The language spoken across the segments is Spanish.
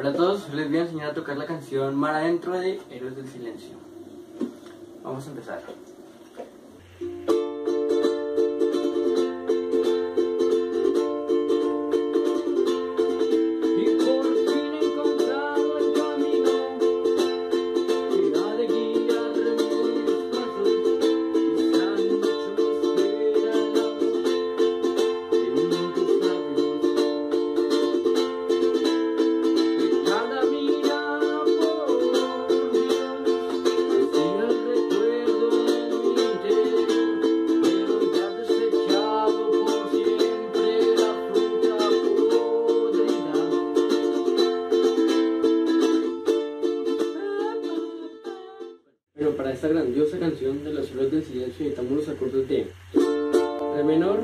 Para todos les voy a enseñar a tocar la canción Mar Adentro de Héroes del Silencio. Vamos a empezar. Bueno, para esta grandiosa canción de los héroes del silencio necesitamos los acordes de Re menor,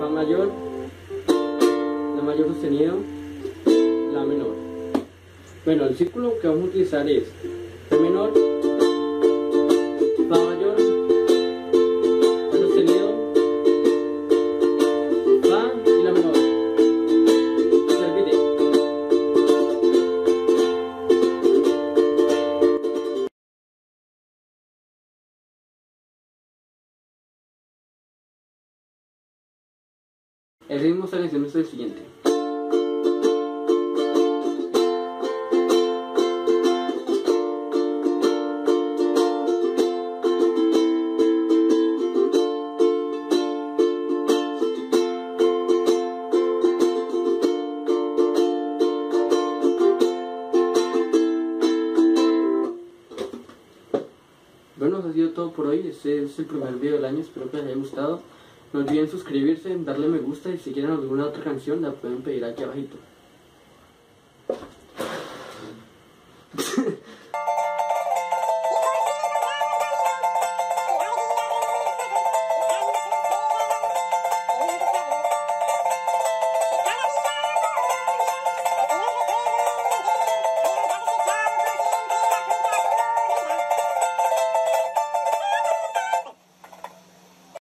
Fa mayor, La mayor sostenido, La menor. Bueno, el círculo que vamos a utilizar es Re menor, El ritmo de esta canción es el siguiente. Bueno, eso ha sido todo por hoy. Este es el primer video del año. Espero que les haya gustado. No olviden suscribirse, darle me gusta y si quieren alguna otra canción la pueden pedir aquí abajito.